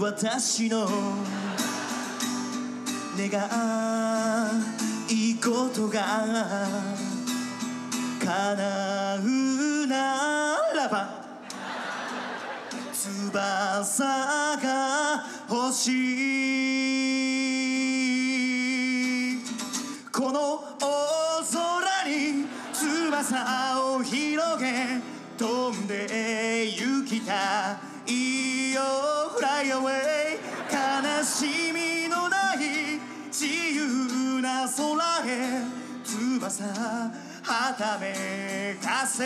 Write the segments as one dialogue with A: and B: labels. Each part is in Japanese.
A: 私の願い事が叶うならば翼が欲しい。この大空に翼を広げ飛んで行きたいよ。Fly away 悲しみのない自由な空へ翼はためかせ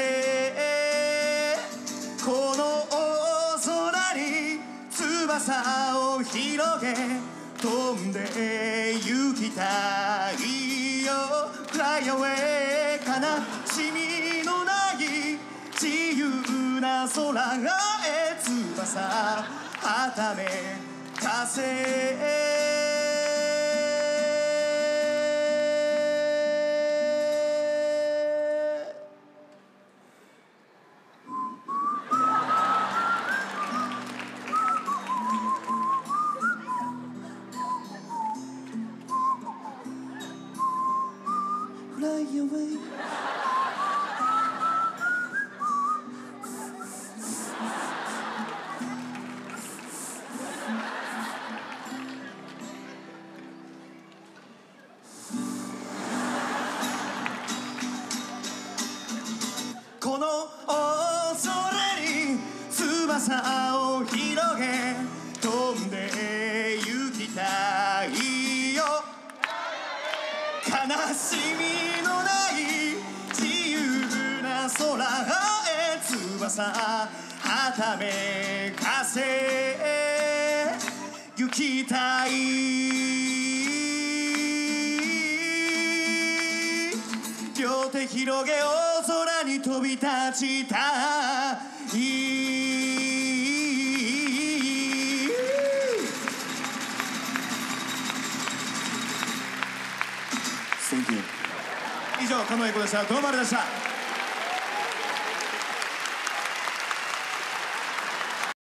A: この大空に翼を広げ飛んで行きたいよ。Fly away 悲しみのない自由な空へ翼はためかせフライアウェイ空に翼を広げ飛んで行きたいよ。悲しみのない自由な空へ翼はためかせ。行きたい。両手広げ大空に飛び立ちたい。
B: Thank you.
A: 以上狩野英孝でした。どうもありがとうございました